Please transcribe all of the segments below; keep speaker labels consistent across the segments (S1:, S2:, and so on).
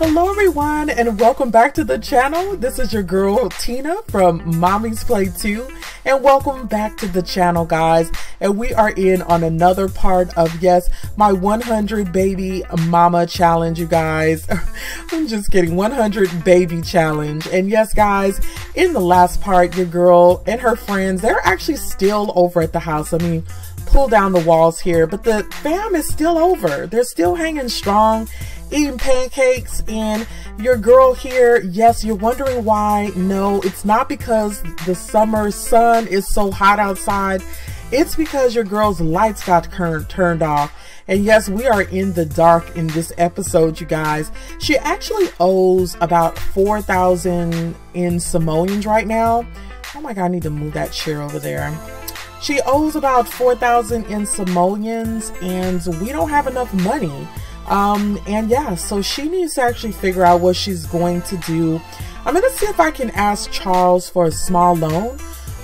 S1: Hello everyone and welcome back to the channel. This is your girl Tina from Mommy's Play 2 and welcome back to the channel guys. And we are in on another part of yes, my 100 baby mama challenge you guys. I'm just kidding, 100 baby challenge. And yes guys, in the last part your girl and her friends, they're actually still over at the house. I mean, pull down the walls here, but the fam is still over. They're still hanging strong eating pancakes and your girl here, yes, you're wondering why. No, it's not because the summer sun is so hot outside. It's because your girl's lights got turned off. And yes, we are in the dark in this episode, you guys. She actually owes about 4,000 in simoleons right now. Oh my God, I need to move that chair over there. She owes about 4,000 in simoleons and we don't have enough money. Um, and yeah, so she needs to actually figure out what she's going to do. I'm going to see if I can ask Charles for a small loan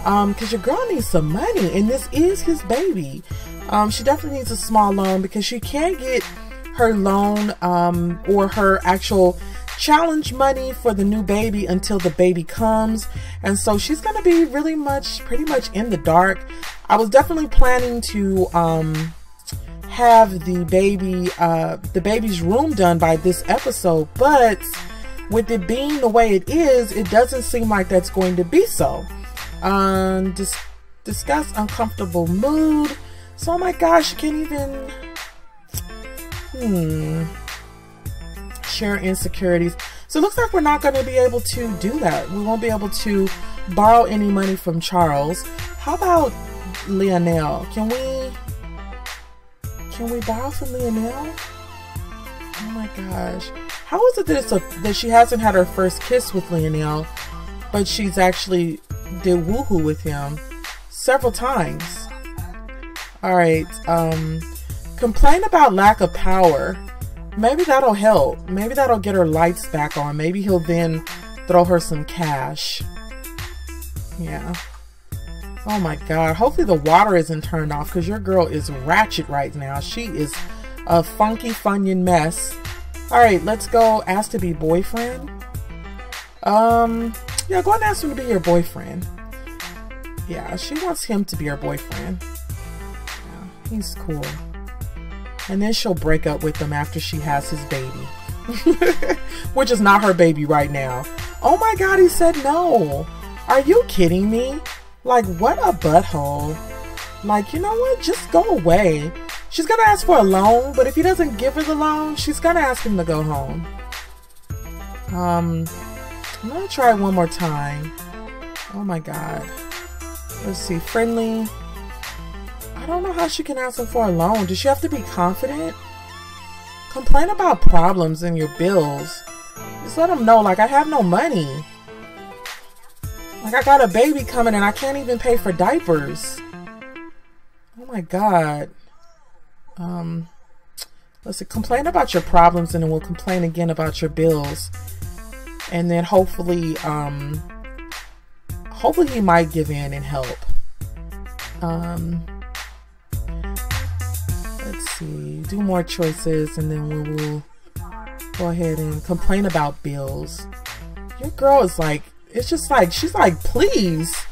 S1: um, because your girl needs some money and this is his baby. Um, she definitely needs a small loan because she can't get her loan um, or her actual challenge money for the new baby until the baby comes. And so she's to be really much, pretty much in the dark. I was definitely planning to, um, have the baby uh, the baby's room done by this episode, but with it being the way it is, it doesn't seem like that's going to be so. Um, dis discuss uncomfortable mood. So, oh my gosh, you can't even. Hmm. Share insecurities. So it looks like we're not going to be able to do that. We won't be able to borrow any money from Charles. How about Leonel? Can we can we borrow from Lionel? Oh my gosh. How is it that, a, that she hasn't had her first kiss with Lionel, but she's actually did woohoo with him several times? Alright, um, complain about lack of power. Maybe that'll help. Maybe that'll get her lights back on. Maybe he'll then throw her some cash. Yeah. Oh my god. Hopefully the water isn't turned off because your girl is ratchet right now. She is a funky funyun mess. Alright, let's go ask to be boyfriend. Um, yeah, go and ask him to be your boyfriend. Yeah, she wants him to be her boyfriend. Yeah, he's cool. And then she'll break up with him after she has his baby. Which is not her baby right now. Oh my god, he said no. Are you kidding me? Like, what a butthole. Like, you know what? Just go away. She's gonna ask for a loan, but if he doesn't give her the loan, she's gonna ask him to go home. Um, I'm gonna try one more time. Oh my god. Let's see, friendly. I don't know how she can ask him for a loan. Does she have to be confident? Complain about problems in your bills. Just let him know, like, I have no money. Like I got a baby coming and I can't even pay for diapers. Oh my god. Um let's complain about your problems and then we'll complain again about your bills. And then hopefully um hopefully he might give in and help. Um let's see, do more choices and then we will go ahead and complain about bills. Your girl is like it's just like she's like, please,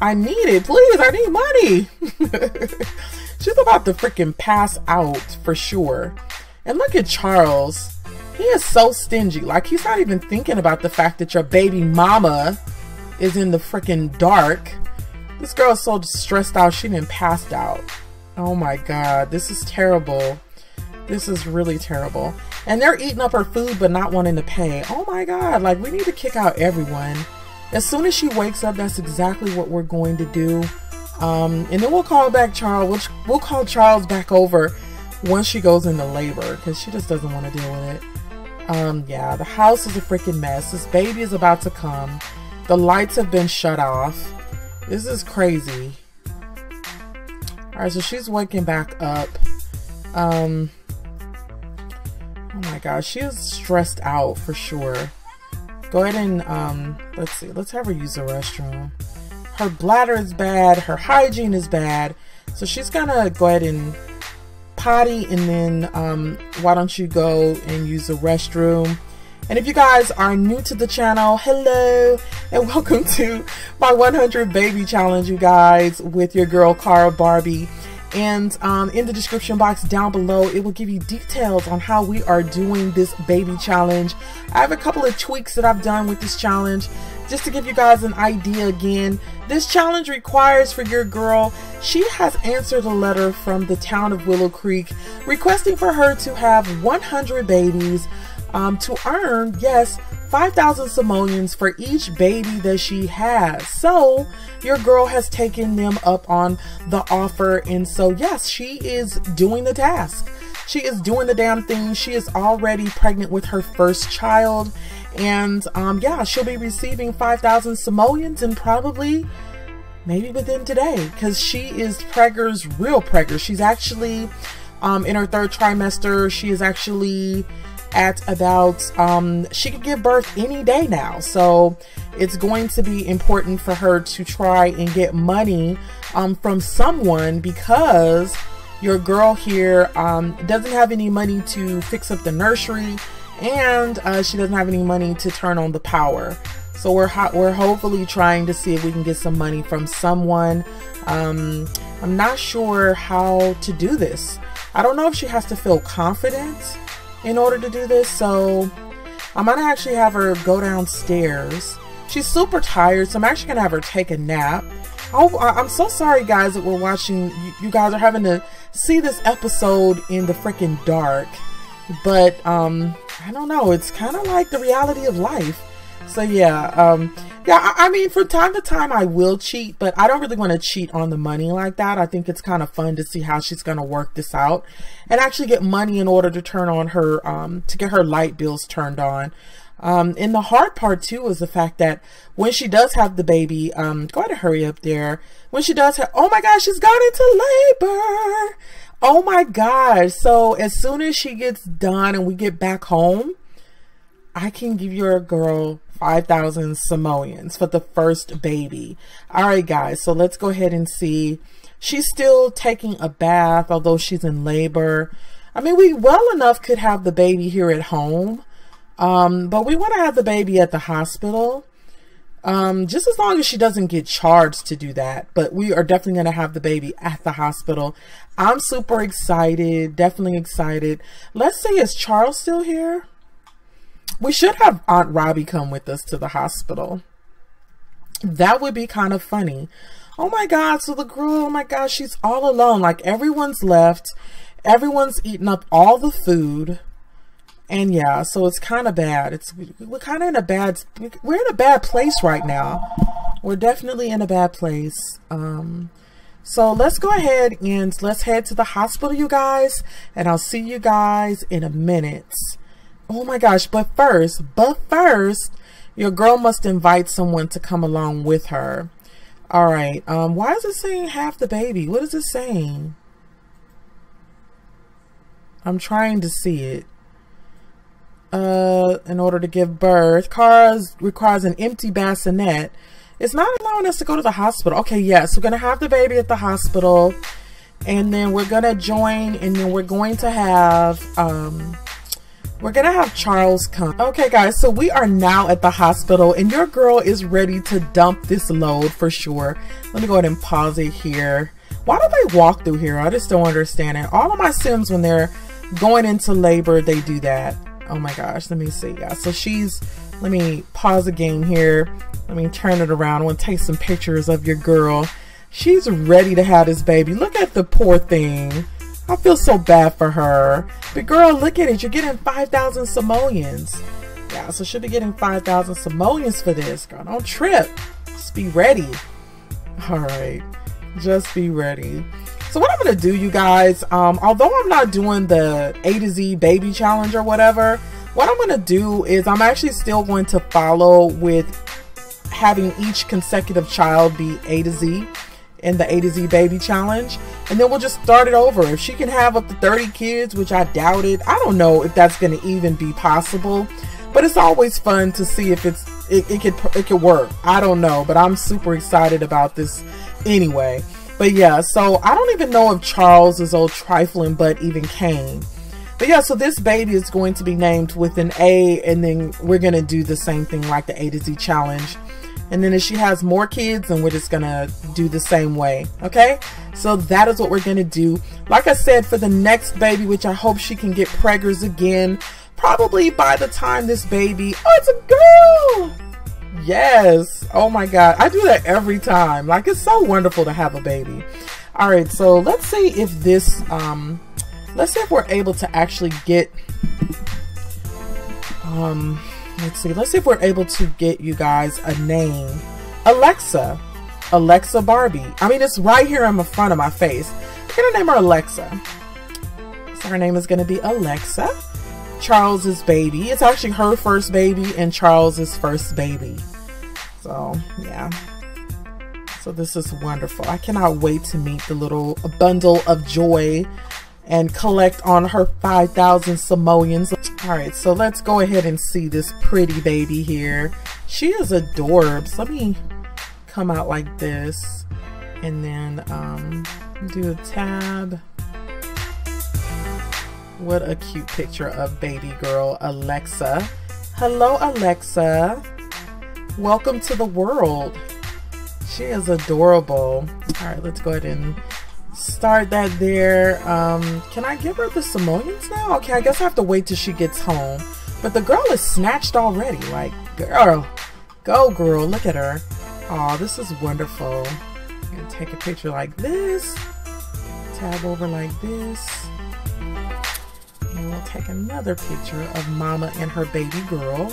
S1: I need it, please, I need money. she's about to freaking pass out for sure. And look at Charles. He is so stingy. Like he's not even thinking about the fact that your baby mama is in the freaking dark. This girl is so stressed out she didn't passed out. Oh my god, this is terrible. This is really terrible. And they're eating up her food but not wanting to pay. Oh my god, like we need to kick out everyone. As soon as she wakes up, that's exactly what we're going to do. Um, and then we'll call back Charles. We'll, we'll call Charles back over once she goes into labor because she just doesn't want to deal with it. Um, yeah, the house is a freaking mess. This baby is about to come. The lights have been shut off. This is crazy. Alright, so she's waking back up. Um, oh my gosh, she is stressed out for sure. Go ahead and, um, let's see, let's have her use the restroom. Her bladder is bad, her hygiene is bad, so she's gonna go ahead and potty and then, um, why don't you go and use the restroom? And if you guys are new to the channel, hello and welcome to my 100 baby challenge, you guys, with your girl Kara Barbie. And um, in the description box down below, it will give you details on how we are doing this baby challenge. I have a couple of tweaks that I've done with this challenge. Just to give you guys an idea again, this challenge requires for your girl, she has answered a letter from the town of Willow Creek requesting for her to have 100 babies um, to earn, yes, 5,000 simoleons for each baby that she has. So your girl has taken them up on the offer. And so, yes, she is doing the task. She is doing the damn thing. She is already pregnant with her first child. And um, yeah, she'll be receiving 5,000 simoleons and probably maybe within today because she is Pregger's real Pregger. She's actually um, in her third trimester. She is actually at about um, she could give birth any day now. So it's going to be important for her to try and get money um, from someone because your girl here um, doesn't have any money to fix up the nursery and uh, she doesn't have any money to turn on the power. So we're we're hopefully trying to see if we can get some money from someone. Um, I'm not sure how to do this. I don't know if she has to feel confident in order to do this. So I'm gonna actually have her go downstairs. She's super tired, so I'm actually gonna have her take a nap. Oh, I'm so sorry, guys, that we're watching. You guys are having to see this episode in the freaking dark, but um, I don't know. It's kind of like the reality of life. So yeah, um, yeah. I, mean, from time to time, I will cheat, but I don't really want to cheat on the money like that. I think it's kind of fun to see how she's going to work this out and actually get money in order to turn on her, um, to get her light bills turned on. Um, and the hard part too is the fact that when she does have the baby, um, go ahead and hurry up there. When she does have, oh my gosh, she's gone into labor. Oh my gosh. So as soon as she gets done and we get back home, I can give your girl 5,000 simoleons for the first baby. All right, guys, so let's go ahead and see. She's still taking a bath, although she's in labor. I mean, we well enough could have the baby here at home, um, but we want to have the baby at the hospital. Um, just as long as she doesn't get charged to do that. But we are definitely going to have the baby at the hospital. I'm super excited, definitely excited. Let's see, is Charles still here? We should have Aunt Robbie come with us to the hospital. That would be kind of funny. Oh my God, so the girl, oh my God, she's all alone. Like everyone's left. Everyone's eaten up all the food. And yeah, so it's kind of bad. It's We're kind of in a bad, we're in a bad place right now. We're definitely in a bad place. Um, so let's go ahead and let's head to the hospital, you guys. And I'll see you guys in a minute. Oh my gosh, but first, but first, your girl must invite someone to come along with her. All right, um, why is it saying half the baby? What is it saying? I'm trying to see it. Uh, in order to give birth, Kara requires an empty bassinet. It's not allowing us to go to the hospital. Okay, yes, we're gonna have the baby at the hospital, and then we're gonna join, and then we're going to have um we're gonna have Charles come. Okay guys, so we are now at the hospital and your girl is ready to dump this load for sure. Let me go ahead and pause it here. Why do they walk through here? I just don't understand it. All of my Sims, when they're going into labor, they do that. Oh my gosh, let me see. Yeah, so she's, let me pause the game here. Let me turn it around. I want to take some pictures of your girl. She's ready to have this baby. Look at the poor thing. I feel so bad for her. But girl, look at it. You're getting 5,000 simoleons. Yeah, so she'll be getting 5,000 simoleons for this. Girl, don't trip. Just be ready. All right. Just be ready. So what I'm going to do, you guys, um, although I'm not doing the A to Z baby challenge or whatever, what I'm going to do is I'm actually still going to follow with having each consecutive child be A to Z in the A to Z baby challenge. And then we'll just start it over. If she can have up to 30 kids, which I doubt it, I don't know if that's going to even be possible. But it's always fun to see if it's it, it could it could work. I don't know, but I'm super excited about this anyway. But yeah, so I don't even know if Charles' is old trifling butt even came. But yeah, so this baby is going to be named with an A, and then we're going to do the same thing like the A to Z challenge. And then if she has more kids, then we're just to do the same way. Okay? So that is what we're to do. Like I said, for the next baby, which I hope she can get preggers again, probably by the time this baby, oh, it's a girl. Yes. Oh my God. I do that every time. Like, it's so wonderful to have a baby. All right. So let's see if this, um, let's see if we're able to actually get um let's see. Let's see if we're able to get you guys a name. Alexa. Alexa barbie. I mean it's right here in the front of my face. We're gonna name her alexa. So her name is gonna be alexa. Charles's baby. It's actually her first baby and charles's first baby. So yeah. So this is wonderful. I cannot wait to meet the little bundle of joy and collect on her 5,000 simoleons. All right, so let's go ahead and see this pretty baby here. She is adorbs. Let me come out like this and then um, do a tab. What a cute picture of baby girl Alexa. Hello, Alexa. Welcome to the world. She is adorable. All right, let's go ahead and start that there. Um, can I give her the simoleons now? Okay, I guess I have to wait till she gets home. But the girl is snatched already. Like, girl, go girl, look at her. Oh, this is wonderful. I'm gonna take a picture like this. Tab over like this. And we'll take another picture of mama and her baby girl.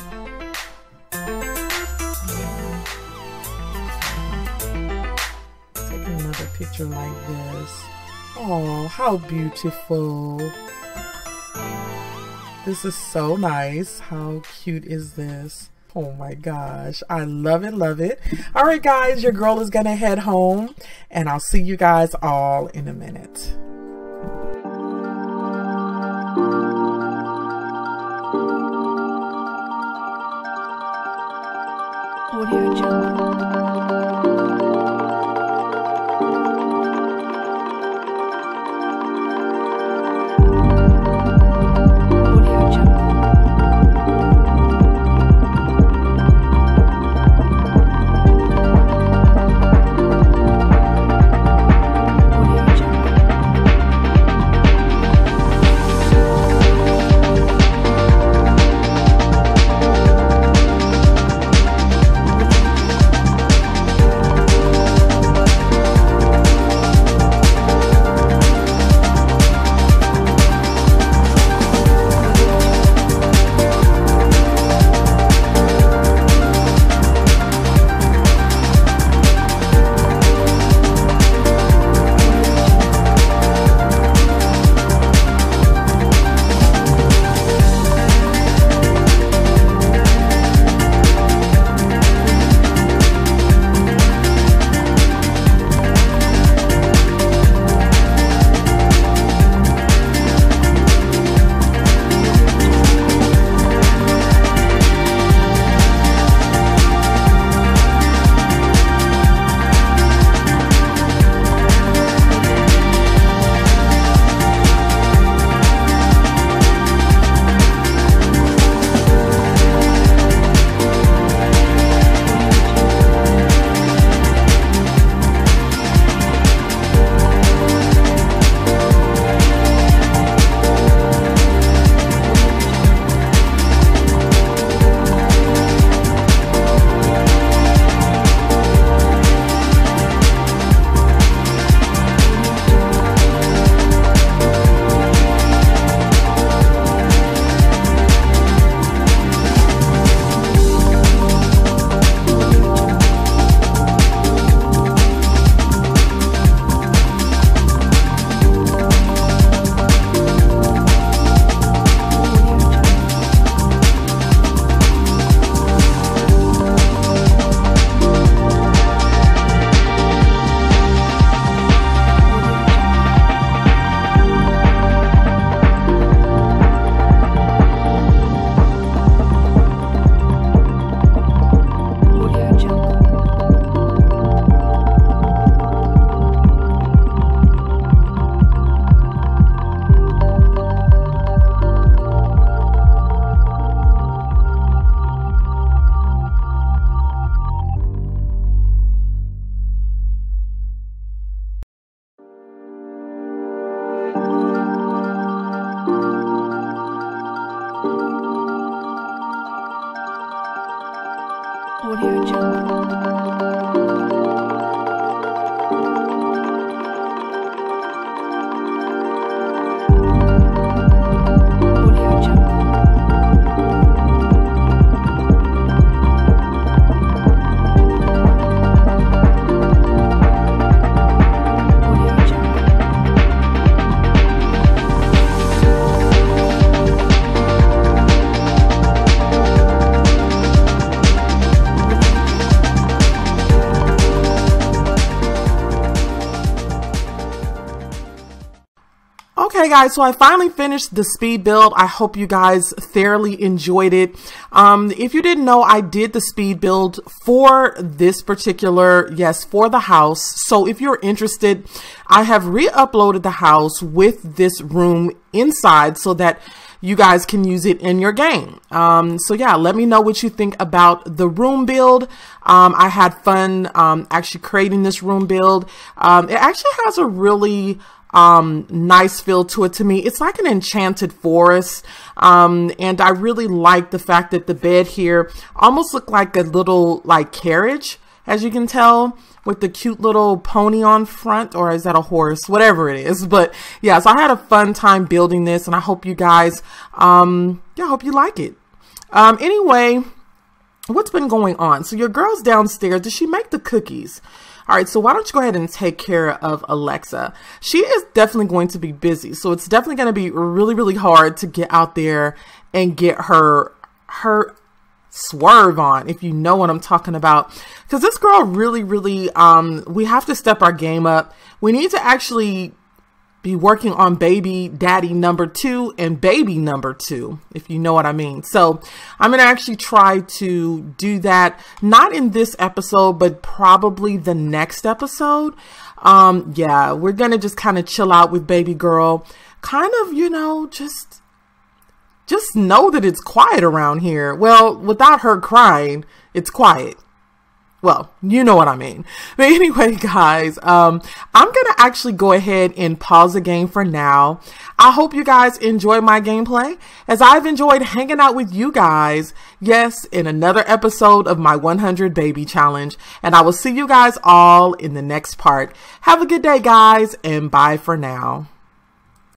S1: Picture like this. Oh, how beautiful. This is so nice. How cute is this? Oh my gosh. I love it, love it. All right, guys, your girl is going to head home, and I'll see you guys all in a minute. Audio Jungle. Guys, so I finally finished the speed build. I hope you guys thoroughly enjoyed it. Um, if you didn't know, I did the speed build for this particular, yes, for the house. So if you're interested, I have re-uploaded the house with this room inside so that you guys can use it in your game. Um, so yeah, let me know what you think about the room build. Um, I had fun um, actually creating this room build. Um, it actually has a really um, nice feel to it to me. It's like an enchanted forest. Um, and I really like the fact that the bed here almost looked like a little like carriage, as you can tell with the cute little pony on front or is that a horse? Whatever it is. But yeah so i had a fun time building this and i hope you guys um yeah i hope you like it. Um anyway what's been going on? So your girl's downstairs. Did she make the cookies all right, so why don't you go ahead and take care of Alexa? She is definitely going to be busy. So it's definitely going to be really, really hard to get out there and get her her swerve on if you know what I'm talking about because this girl really really um we have to step our game up we need to actually be working on baby daddy number two and baby number two, if you know what I mean. So I'm going to actually try to do that, not in this episode, but probably the next episode. Um, yeah, we're going to just kind of chill out with baby girl, kind of, you know, just, just know that it's quiet around here. Well, without her crying, it's quiet. Well, you know what I mean. But anyway, guys, um, I'm going to actually go ahead and pause the game for now. I hope you guys enjoy my gameplay as I've enjoyed hanging out with you guys. Yes, in another episode of my 100 baby challenge. And I will see you guys all in the next part. Have a good day, guys, and bye for now.